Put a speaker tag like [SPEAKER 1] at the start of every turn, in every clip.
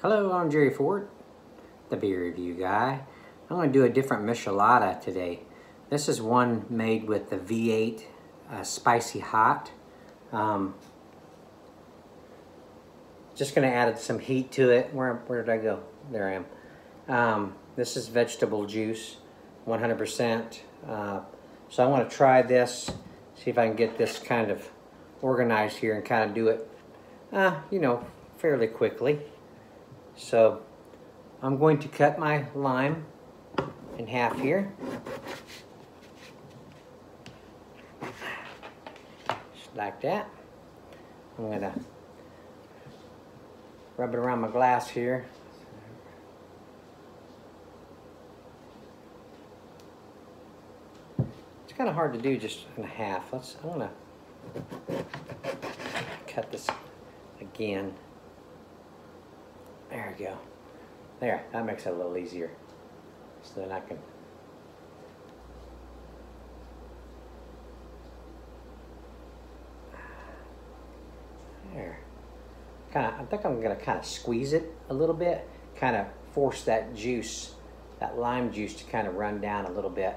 [SPEAKER 1] Hello, I'm Jerry Fort, the beer review guy. I'm going to do a different michelada today. This is one made with the V8 uh, Spicy Hot. Um, just going to add some heat to it. Where, where did I go? There I am. Um, this is vegetable juice, 100%. Uh, so I want to try this, see if I can get this kind of organized here and kind of do it, uh, you know, fairly quickly. So I'm going to cut my lime in half here. Just like that. I'm gonna rub it around my glass here. It's kind of hard to do just in half. Let's, I'm gonna cut this again. There we go. There, that makes it a little easier. So then I can There. Kind of, I think I'm gonna kind of squeeze it a little bit, kind of force that juice, that lime juice to kind of run down a little bit,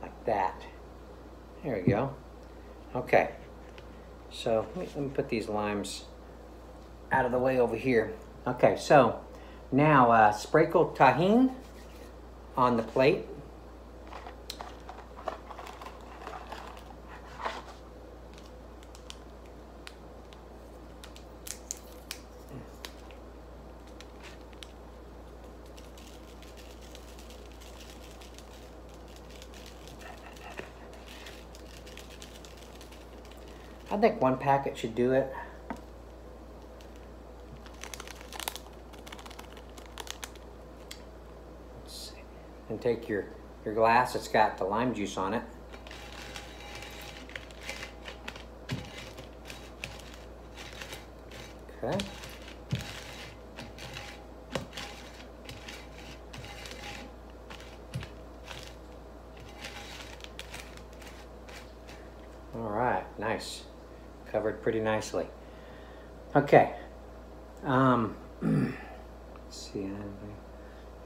[SPEAKER 1] like that. There we go. Okay. So let me, let me put these limes out of the way over here. Okay, so now uh, sprinkle Tajín on the plate. I think one packet should do it. And take your, your glass that's got the lime juice on it. Okay. All right, nice. Covered pretty nicely. Okay. Um, see,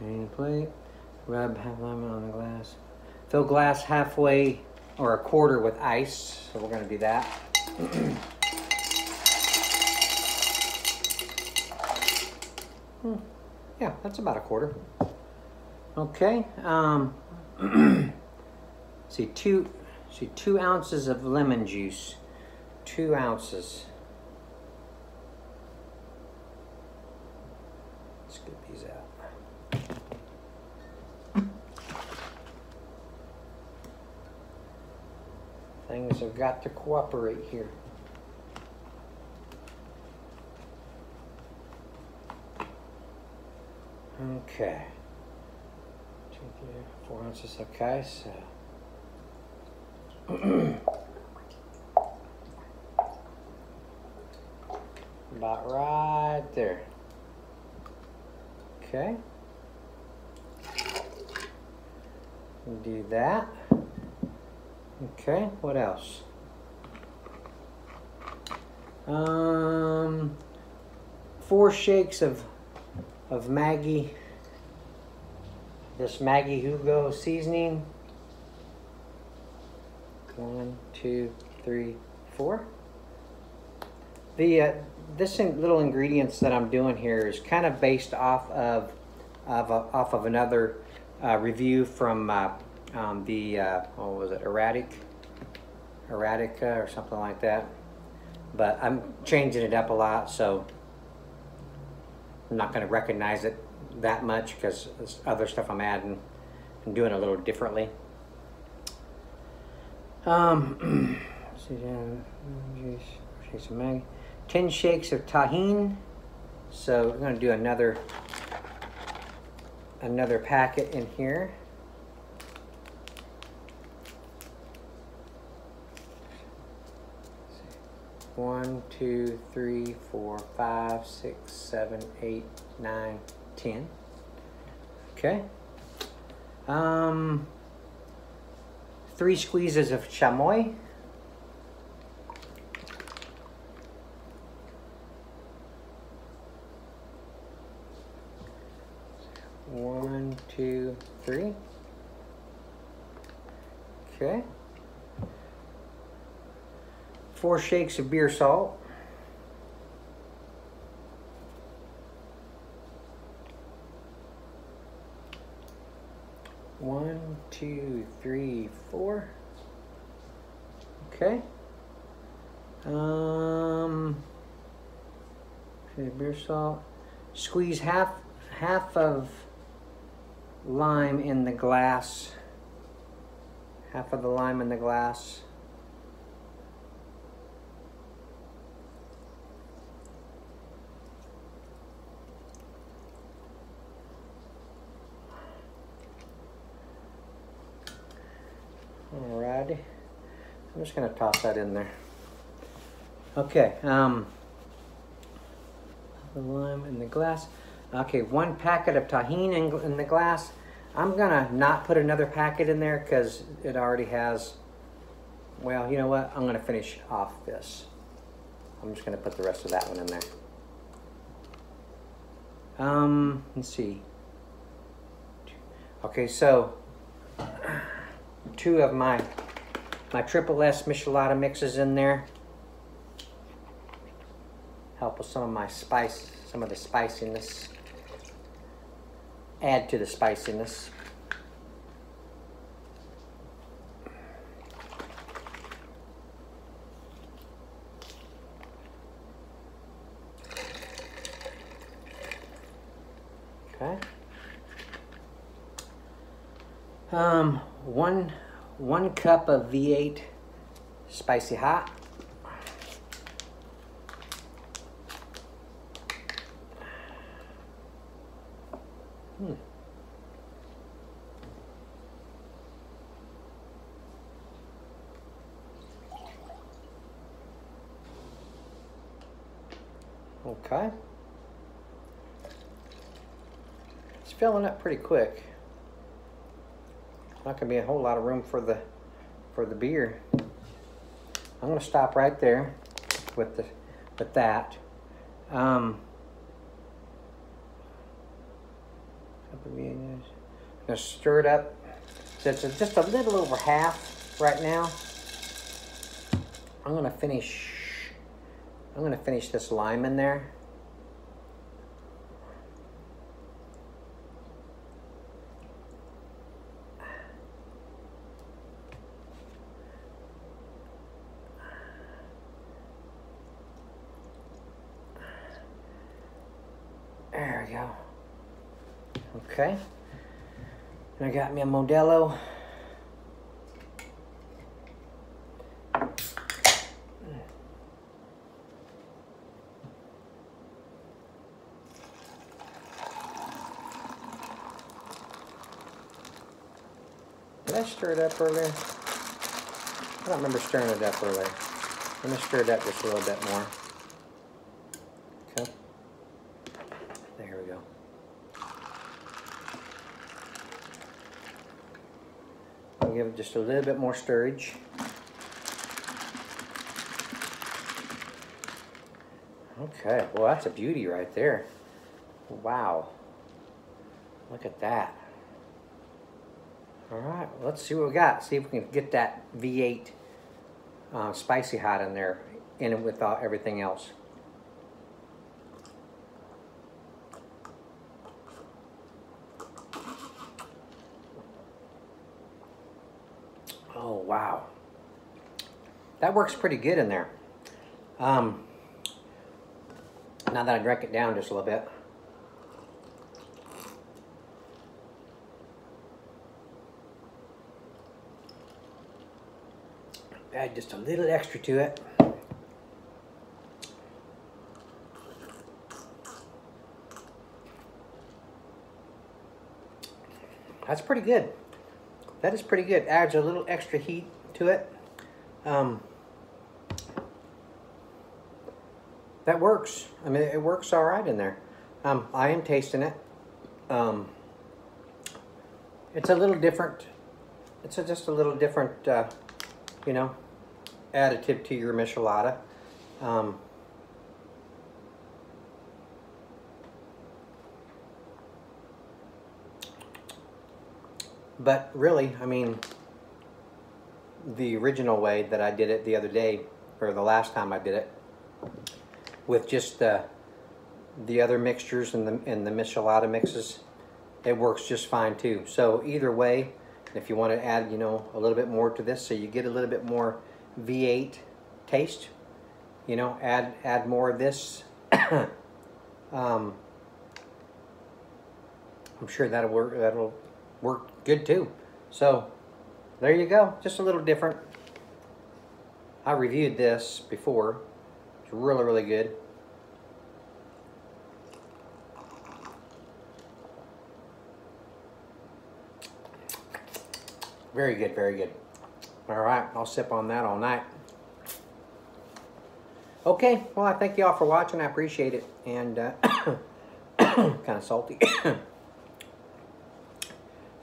[SPEAKER 1] any plate. Rub half lemon on the glass. Fill glass halfway or a quarter with ice. So we're going to do that. hmm. Yeah, that's about a quarter. Okay. Um, see two. See two ounces of lemon juice. Two ounces. Let's get these out. Things have got to cooperate here. Okay. Two, three, four ounces. Okay, so. About right there. Okay. Do that. Okay, what else? Um, four shakes of of Maggi. This Maggi Jugo seasoning. One, two, three, four. The uh, this in, little ingredients that I'm doing here is kind of based off of of off of another uh, review from uh, um, the, uh, what was it, erratic, erratica or something like that. But I'm changing it up a lot, so I'm not going to recognize it that much because there's other stuff I'm adding. I'm doing a little differently. Um, shakes 10 shakes of Tajín. So we're going to do another another packet in here. One, two, three, four, five, six, seven, eight, nine, ten. Okay. Um, three squeezes of chamoy. One, two, three. Okay. Four shakes of beer salt. One, two, three, four. Okay. Um, okay, beer salt. Squeeze half half of lime in the glass. Half of the lime in the glass. Alrighty. I'm just gonna toss that in there. Okay, um, the lime in the glass. Okay, one packet of Tajín in, in the glass. I'm gonna not put another packet in there because it already has, well, you know what? I'm gonna finish off this. I'm just gonna put the rest of that one in there. Um, let's see. Okay, so two of my my triple S Michelada mixes in there. Help with some of my spice, some of the spiciness. Add to the spiciness. Okay. Um, one one cup of V8 spicy hot. Hmm. Okay. It's filling up pretty quick. Not gonna be a whole lot of room for the for the beer. I'm gonna stop right there with the with that. Um, gonna stir it up. It's just a little over half right now. I'm gonna finish. I'm gonna finish this lime in there. There we go. Okay. And I got me a Modelo. Did I stir it up earlier? I don't remember stirring it up earlier. Let me stir it up just a little bit more. Okay. There we go. I'll give it just a little bit more stirrage. Okay, well that's a beauty right there. Wow. Look at that. All right, let's see what we got. See if we can get that V8 uh, spicy hot in there, in it with uh, everything else. Oh, wow. That works pretty good in there. Um, now that I drank it down just a little bit. Add just a little extra to it. That's pretty good. That is pretty good. Adds a little extra heat to it. Um, that works. I mean, it works all right in there. Um, I am tasting it. Um, it's a little different. It's a, just a little different, uh, you know, additive to your Michelada. Um, but really, I mean, the original way that I did it the other day, or the last time I did it, with just the other mixtures and the and the michelada mixes, it works just fine too. So either way, if you want to add, you know, a little bit more to this, so you get a little bit more V8 taste, you know, add add more of this. um, I'm sure that'll work. That'll work good too. So there you go. Just a little different. I reviewed this before. It's really really good. Very good, very good. All right, I'll sip on that all night. Okay, well, I thank you all for watching. I appreciate it. And uh, kind of salty.